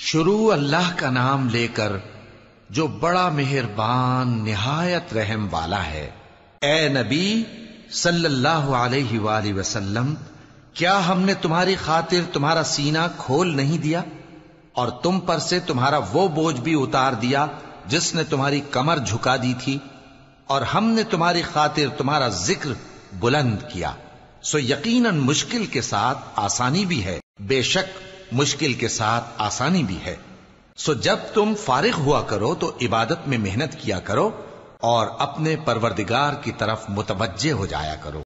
शुरू अल्लाह का नाम लेकर जो बड़ा मेहरबान, निहायत रहम वाला है। ए नबी, सल्लल्लाहु अलैहि वसल्लम, क्या हमने तुम्हारी खातिर तुम्हारा सीना खोल नहीं दिया? और तुम पर से तुम्हारा वो बोझ भी उतार दिया जिसने तुम्हारी कमर झुका दी थी। और हमने तुम्हारी खातिर तुम्हारा ज़िक्र बुलंद किया। सो यकीनन मुश्किल के साथ आसानी भी है। बेशक मुश्किल के साथ आसानी भी है। सो जब तुम फारिग हुआ करो तो इबादत में मेहनत किया करो और अपने परवरदिगार की तरफ़ मुतवजे हो जाया करो।